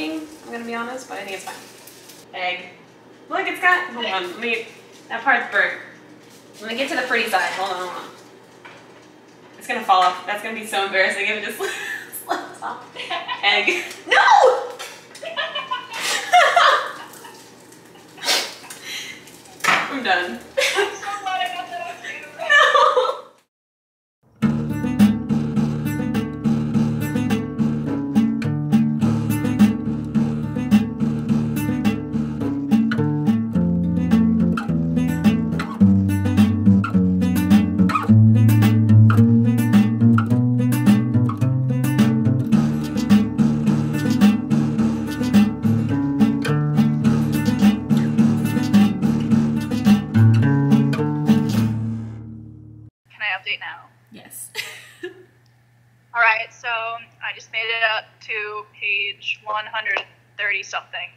looking. I'm gonna be honest, but I think it's fine. Egg. Look, it's got. Hold on. Let me. That part's burnt. Let me get to the pretty side. Hold on, hold on. It's gonna fall off. That's gonna be so embarrassing if it just slips off. Egg. No! I'm done. Update now? Yes. All right, so I just made it up to page 130 something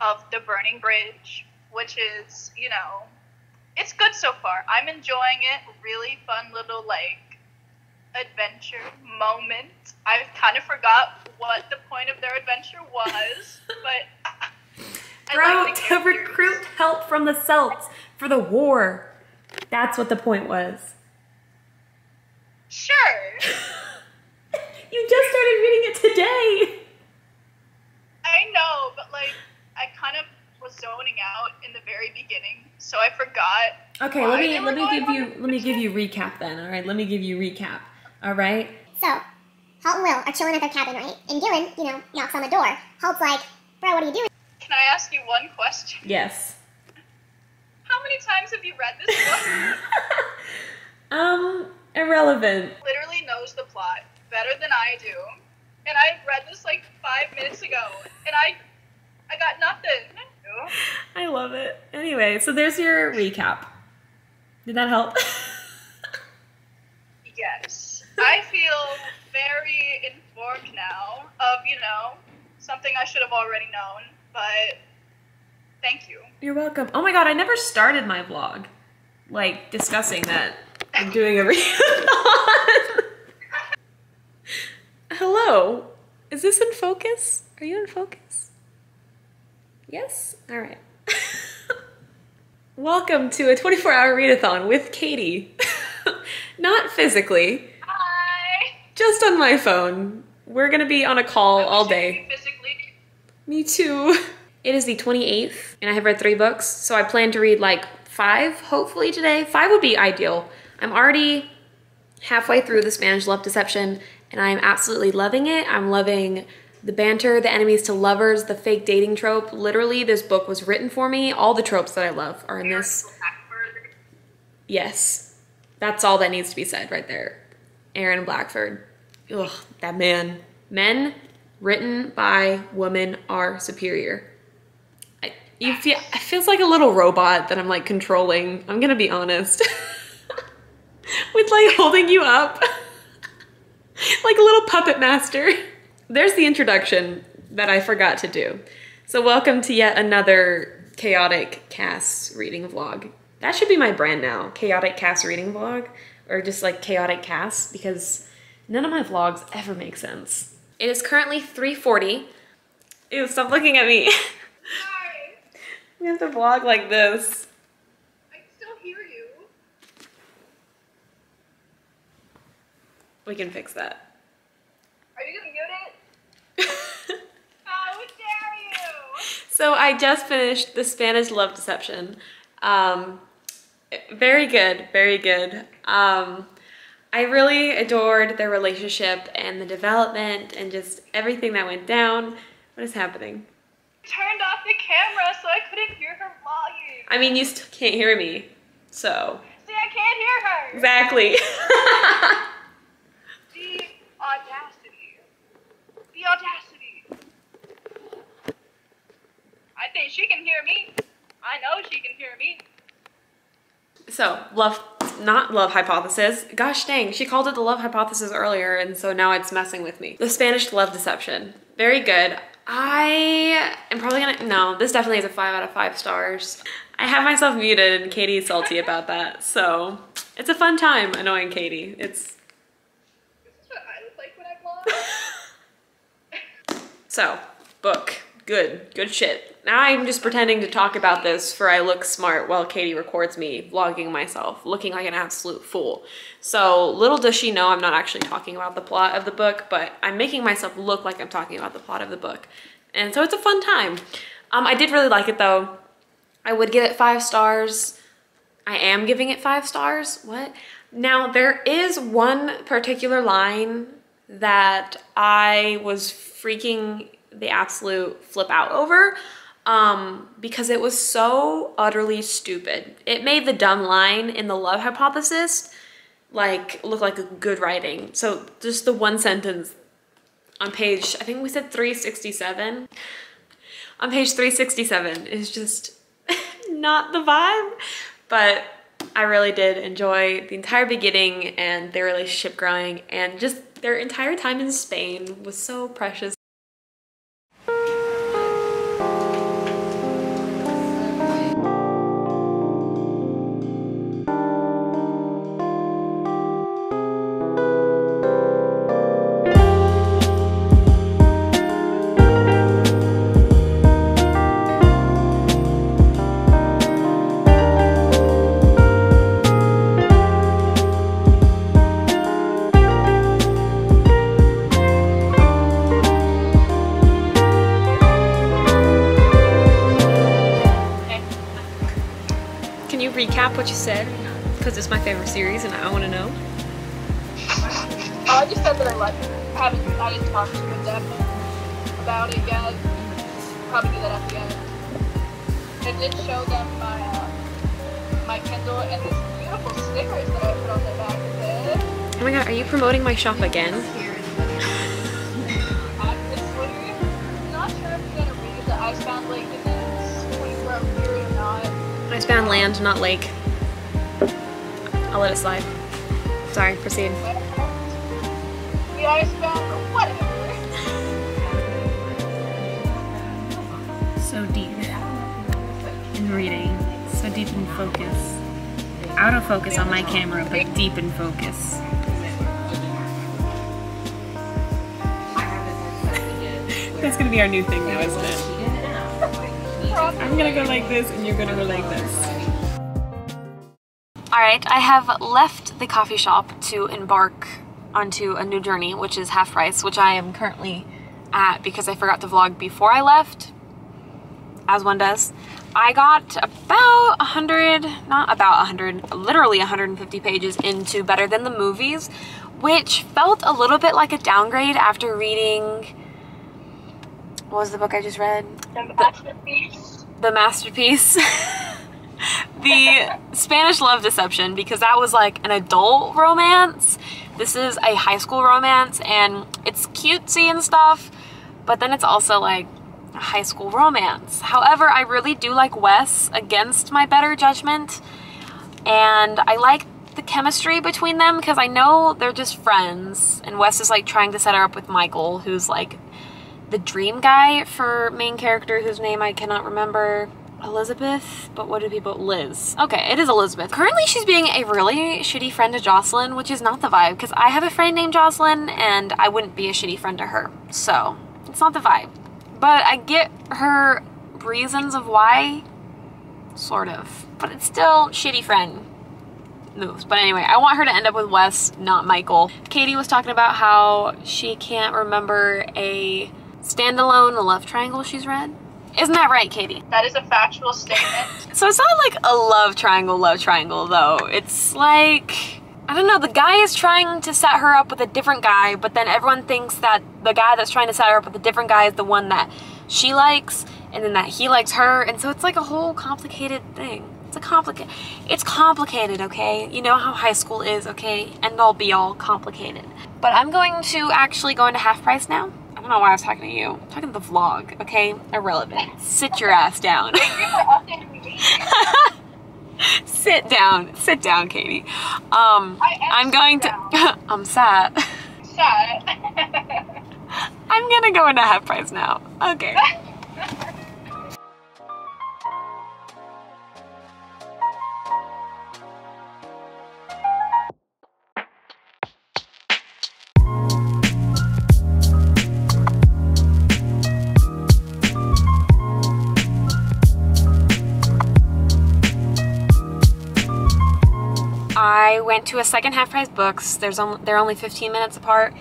of The Burning Bridge, which is, you know, it's good so far. I'm enjoying it. Really fun little, like, adventure moment. I kind of forgot what the point of their adventure was, but. I Bro, like to recruit help from the Celts for the war. That's what the point was. Sure. You just started reading it today. I know, but like I kind of was zoning out in the very beginning, so I forgot. Okay, let me they were let me give you let me give you recap then. All right, let me give you recap. All right. So, Halt and Will are chilling at their cabin, right? And Gilan, you know, knocks on the door. Halt's like, bro, what are you doing? Can I ask you one question? Yes. How many times have you read this book? um, irrelevant. Literally knows the plot better than I do, and I read this like five minutes ago, and I, I got nothing. I love it. Anyway, so there's your recap. Did that help? Yes, I feel very informed now of you know something I should have already known, but thank you. You're welcome. Oh my god, I never started my vlog like discussing that I'm doing a readathon. Hello. Is this in focus? Are you in focus? Yes? All right. Welcome to a 24-hour readathon with Katie. Not physically, Hi. just on my phone. We're going to be on a call all day. Physically. Me too. It is the 28th, and I have read three books, so I plan to read like five, hopefully today. Five would be ideal. I'm already halfway through The Spanish Love Deception, and I'm absolutely loving it. I'm loving the banter, the enemies to lovers, the fake dating trope. Literally, this book was written for me. All the tropes that I love are in this. Yes, that's all that needs to be said right there. Aaron Blackford. Ugh, that man. Men written by women are superior. I, you feel, it feels like a little robot that I'm like controlling. I'm gonna be honest. With like holding you up. like a little puppet master. There's the introduction that I forgot to do. So welcome to yet another chaotic Cass reading vlog. That should be my brand now, chaotic Cass reading vlog, or just like chaotic Cass, because none of my vlogs ever make sense. It is currently 3:40. Ew, stop looking at me. Hi. we have to vlog like this. I can still hear you. We can fix that. Are you gonna mute it? How dare you? So I just finished the Spanish Love Deception. Um, very good, very good. Um, I really adored their relationship and the development and just everything that went down. What is happening? Turned off the camera so I couldn't hear her vlogging. I mean, you still can't hear me, so See, I can't hear her. exactly. The audacity. The audacity. I think she can hear me. I know she can hear me. So love, not love hypothesis. Gosh dang, she called it the love hypothesis earlier, and so now it's messing with me. The Spanish Love Deception, very good. I am probably gonna, no, this definitely is a five out of five stars. I have myself muted and Katie's salty about that, so it's a fun time annoying Katie. It's, This is what I look like when I vlog. So, book. Good. Good shit. Now I'm just pretending to talk about this for I look smart while Katie records me vlogging myself, looking like an absolute fool. So, little does she know I'm not actually talking about the plot of the book, but I'm making myself look like I'm talking about the plot of the book. And so it's a fun time. Um, I did really like it though. I would give it five stars. I am giving it five stars. What? Now, there is one particular line that I was freaking the absolute flip out over um, because it was so utterly stupid. It made the dumb line in the love hypothesis like look like a good writing. So just the one sentence on page, I think we said 367. On page 367 is just not the vibe, but I really did enjoy the entire beginning and their relationship growing and just their entire time in Spain was so precious. Recap what you said? Because it's my favorite series and I want to know. I just said that I it. I haven't, I didn't talk too in depth about it yet. Probably do that at the end. I did show them my, uh, my Kindle and these beautiful stickers that I put on the back of it. Oh my god, are you promoting my shop again? I'm not sure if you're gonna read the Icebound Lake in Icebound land, not lake. I'll let it slide. Sorry, proceed. So deep in reading, so deep in focus. Out of focus on my camera, but deep in focus. That's gonna be our new thing now, isn't it? I'm gonna go like this and you're gonna go like this. All right, I have left the coffee shop to embark onto a new journey, which is half price, which I am currently at because I forgot to vlog before I left, as one does. I got about 100, not about 100, literally 150 pages into Better Than the Movies, which felt a little bit like a downgrade after reading. What was the book I just read? The masterpiece. The masterpiece. The spanish love deception because that was like an adult romance. This is a high school romance and it's cutesy and stuff but then it's also like a high school romance. However i really do like wes against my better judgment and i like the chemistry between them because i know they're just friends and wes is like trying to set her up with michael who's like the dream guy for main character whose name I cannot remember. Elizabeth, but what do people Liz? Okay, it is Elizabeth. Currently, she's being a really shitty friend to Jocelyn, which is not the vibe because I have a friend named Jocelyn and I wouldn't be a shitty friend to her. So, it's not the vibe. But I get her reasons of why, sort of. But it's still shitty friend moves. But anyway, I want her to end up with Wes, not Michael. Katie was talking about how she can't remember a standalone love triangle she's read. Isn't that right, Katie? That is a factual statement. So it's not like a love triangle, love triangle, though. It's like, I don't know, the guy is trying to set her up with a different guy, but then everyone thinks that the guy that's trying to set her up with a different guy is the one that she likes, and then that he likes her, and so it's like a whole complicated thing. It's a complicated, it's complicated, okay? You know how high school is, okay? End all be all complicated. But I'm going to actually go into half price now. I don't know why I was talking to you. I'm talking to the vlog, okay? Irrelevant. Sit your ass down. You're updating me. sit down. Sit down, Katie. Um, I am going to. I'm sad. Sad. I'm gonna go into half price now. Okay. Went to a second half price books. There's only they're only 15 minutes apart.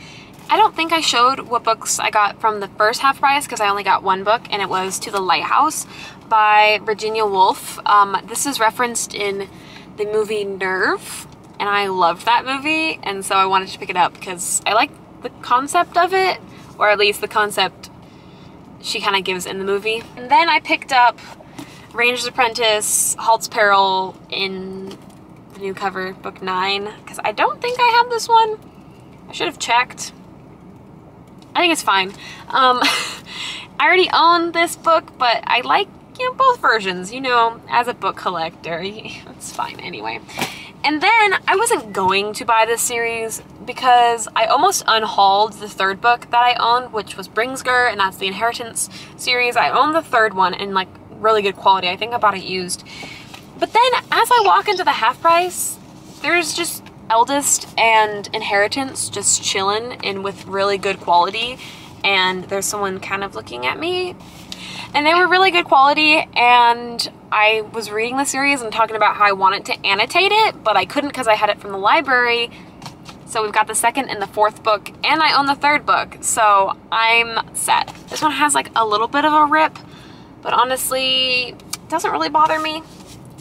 I don't think I showed what books I got from the first half price because I only got one book and it was To the Lighthouse by Virginia Woolf. Um, this is referenced in the movie Nerve and I loved that movie and so I wanted to pick it up because I like the concept of it or at least the concept she kind of gives in the movie. And then I picked up Ranger's Apprentice, Halt's Peril in new cover, book nine, because I don't think I have this one. I should have checked. I think it's fine. Um, I already own this book, but I like you know both versions. You know, as a book collector, it's fine anyway. And then I wasn't going to buy this series because I almost unhauled the third book that I owned, which was Brisingr, and that's the Inheritance series. I own the third one in like really good quality. I think I bought it used. But then as I walk into the half price, there's just Eldest and Inheritance just chilling and with really good quality. And there's someone kind of looking at me. And they were really good quality and I was reading the series and talking about how I wanted to annotate it, but I couldn't because I had it from the library. So we've got the second and the fourth book, and I own the third book, so I'm set. This one has like a little bit of a rip, but honestly, doesn't really bother me.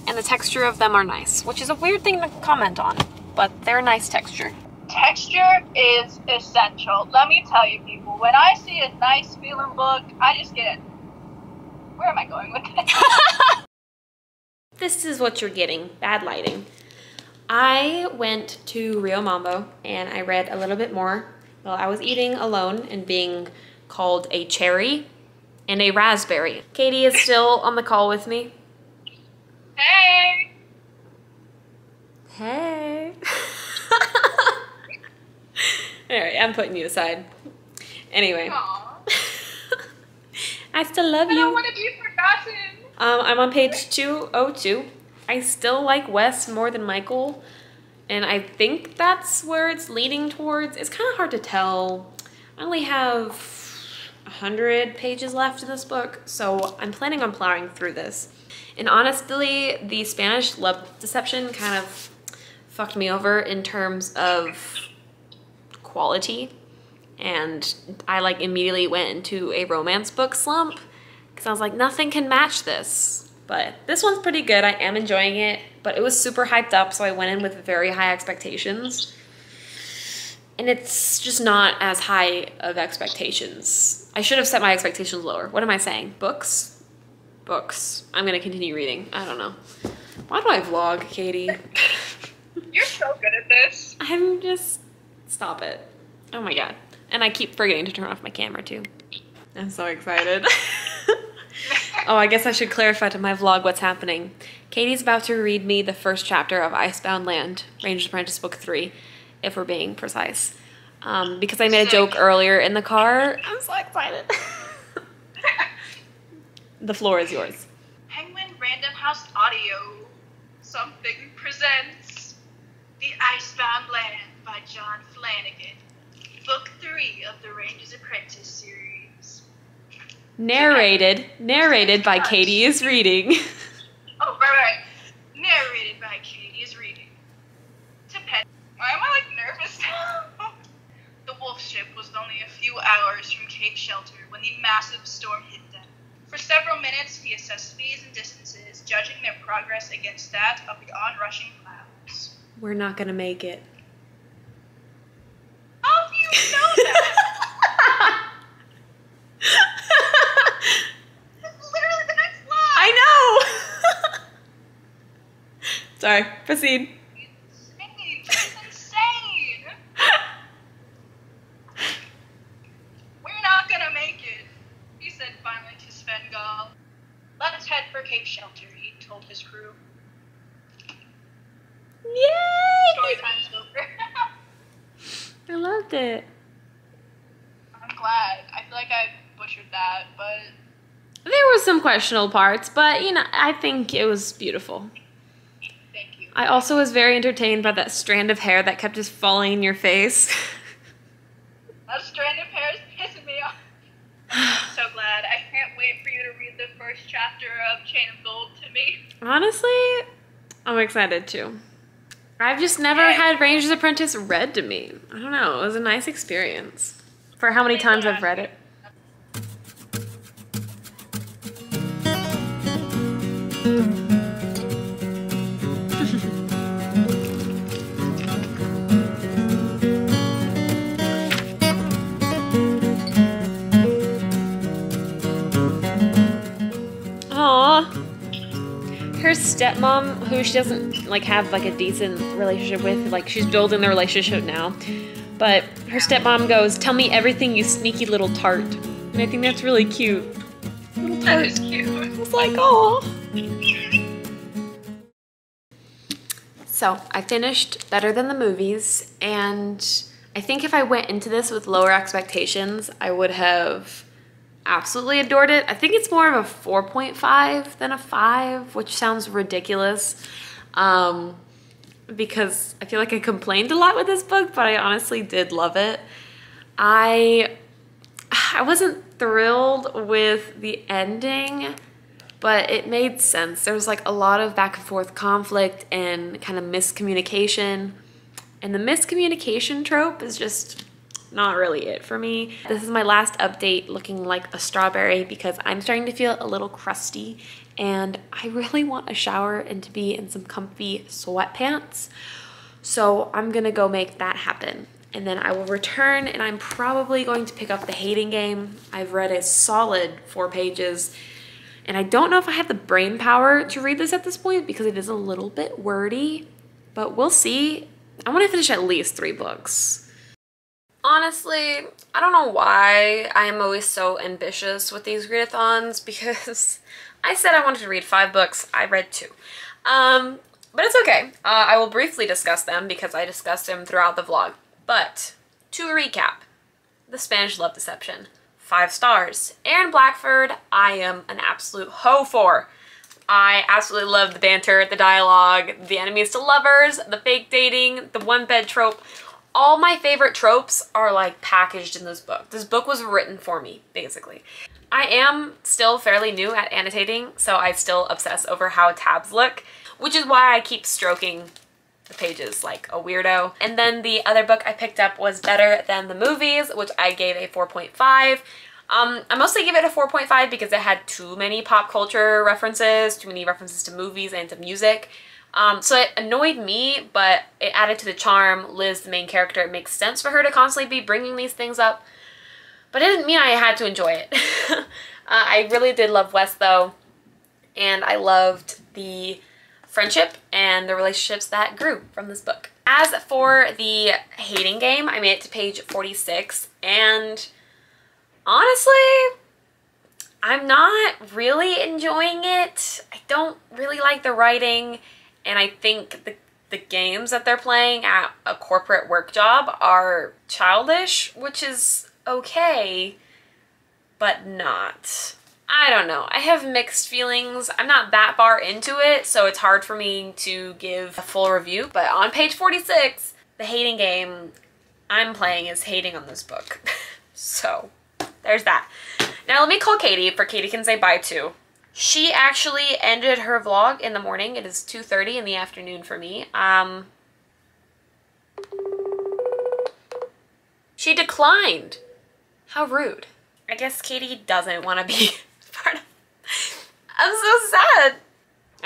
And the texture of them are nice, which is a weird thing to comment on, but they're a nice texture. Texture is essential. Let me tell you, people, when I see a nice feeling book, I just get. Where am I going with this? this is what you're getting bad lighting. I went to Rio Mambo and I read a little bit more while I was eating alone and being called a cherry and a raspberry. Katie is still on the call with me. Hey! Hey. All right, I'm putting you aside. Anyway, I still love I don't you. want to be forgotten. Um, I'm on page 202. I still like Wes more than Michael, and I think that's where it's leading towards. It's kind of hard to tell. I only have 100 pages left in this book, so I'm planning on plowing through this. And honestly, the Spanish love deception kind of fucked me over in terms of quality. And I like immediately went into a romance book slump because I was like, nothing can match this. But this one's pretty good. I am enjoying it, but it was super hyped up, so I went in with very high expectations. And it's just not as high of expectations. I should have set my expectations lower. What am I saying? Books? Books. I'm gonna continue reading. I don't know. Why do I vlog, Katie? You're so good at this. I'm just. Stop it. Oh my god. And I keep forgetting to turn off my camera too. I'm so excited. oh, I guess I should clarify to my vlog what's happening. Katie's about to read me the first chapter of Icebound Land, Ranger's Apprentice Book 3, if we're being precise. Um, because I made a joke earlier in the car. I'm so excited. the floor is yours. Penguin Random House Audio something presents The Icebound Land by John Flanagan, Book 3 of the Ranger's Apprentice series. Narrated, narrated by Katie is reading. Oh, right, right. Narrated by Katie is reading. To Pen. Why am I like nervous now? the wolf ship was only a few hours from Cape Shelter when the massive storm hit. For several minutes, he assessed speeds and distances, judging their progress against that of the onrushing clouds. We're not gonna make it. How do you know that? That's literally the next line. I know! Sorry, proceed. Insane. It's insane. We're not gonna make it, he said finally to Svengal. Let's head for Cape Shelter, he told his crew. Story Yay! time's over. I loved it. I'm glad. I feel like I butchered that, but There were some questionable parts, but you know, I think it was beautiful. thank you. I also was very entertained by that strand of hair that kept just falling in your face. That strand of hair is pissing me off. I'm so glad. I can't wait for you to read the first chapter of Chain of Gold to me. Honestly, I'm excited too. I've just never had Ranger's Apprentice read to me. I don't know. It was a nice experience. For how many times I've read it. Stepmom, who she doesn't like have like a decent relationship with, like she's building the relationship now. But her stepmom goes, "Tell me everything, you sneaky little tart," and I think that's really cute. Little That tart. is cute. It's like, oh. So I finished Better Than the Movies, and I think if I went into this with lower expectations, I would have absolutely adored it. I think it's more of a 4.5 than a 5, which sounds ridiculous. Um, because I feel like I complained a lot with this book, but I honestly did love it. I I wasn't thrilled with the ending, but it made sense. There was like a lot of back and forth conflict and kind of miscommunication. And the miscommunication trope is just not really it for me. This is my last update looking like a strawberry because I'm starting to feel a little crusty and I really want a shower and to be in some comfy sweatpants. So I'm gonna go make that happen. And then I will return and I'm probably going to pick up the hating game. I've read a solid four pages and I don't know if I have the brain power to read this at this point because it is a little bit wordy, but we'll see. I want to finish at least three books. Honestly, I don't know why I am always so ambitious with these readathons because I said I wanted to read five books. I read two. Um, but it's okay. Uh, I will briefly discuss them because I discussed them throughout the vlog. But to recap, The Spanish Love Deception, five stars. Aaron Blackford, I am an absolute hoe for. I absolutely love the banter, the dialogue, the enemies to lovers, the fake dating, the one bed trope. All my favorite tropes are like packaged in this book. This book was written for me, basically. I am still fairly new at annotating, so I still obsess over how tabs look, which is why I keep stroking the pages like a weirdo. And then the other book I picked up was Better Than the Movies, which I gave a 4.5. Um, I mostly give it a 4.5 because it had too many pop culture references, too many references to movies and to music. Um, so it annoyed me, but it added to the charm. Liz, the main character, it makes sense for her to constantly be bringing these things up. But it didn't mean I had to enjoy it. uh, I really did love Wes though, and I loved the friendship and the relationships that grew from this book. As for the hating game, I made it to page 46, and honestly, I'm not really enjoying it. I don't really like the writing, and I think the the games that they're playing at a corporate work job are childish, which is okay, but not. I don't know. I have mixed feelings. I'm not that far into it, so it's hard for me to give a full review. But on page 46, the hating game I'm playing is hating on this book. so there's that. Now let me call Katie for Katie can say bye too. She actually ended her vlog in the morning. It is 2.30 in the afternoon for me. Um, she declined. How rude. I guess Katie doesn't want to be part of... I'm so sad.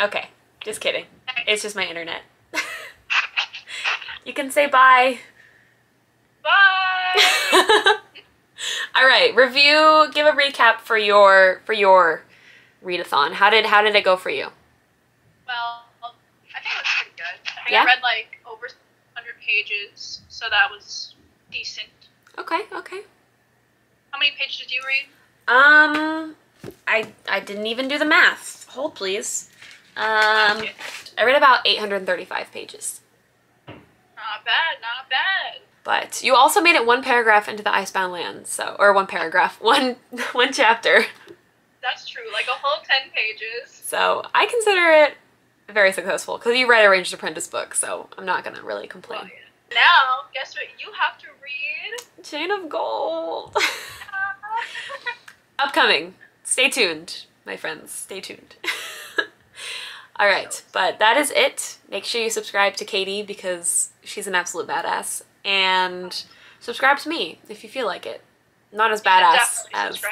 Okay, just kidding. It's just my internet. you can say bye. Bye. All right, review. Give a recap for your for your readathon. How did how did it go for you? well, I think it was pretty good. I think Yeah? I read like over 100 pages, so that was decent. Okay, okay. How many pages did you read? Um, I I didn't even do the math. Hold please. Um. I read about 835 pages. Not bad, not bad. But you also made it one paragraph into the Icebound Land, so or one paragraph, one one chapter. That's true, like a whole 10 pages. So I consider it very successful because you read a Ranger's Apprentice book, so I'm not gonna really complain. Oh, now, guess what you have to read? Chain of Gold. Upcoming. Stay tuned, my friends. Stay tuned. All right, but that is it. Make sure you subscribe to Katie because she's an absolute badass, and subscribe to me if you feel like it. Not as badass as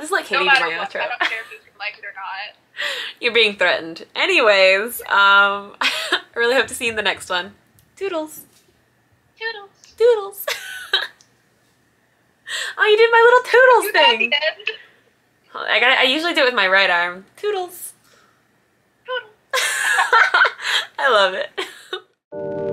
subscribe to that. I just let No Katie do my what, outro. I don't care if you like it or not. You're being threatened. Anyways, um, I really hope to see you in the next one. Toodles. Toodles. Toodles. oh, you did my little toodles You thing. I got. I usually do it with my right arm. Toodles. Toodles. I love it.